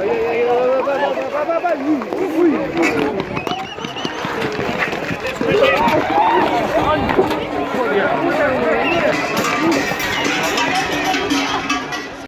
Aïe, aïe, aïe, va, va, va, va, va, va, oui, oui.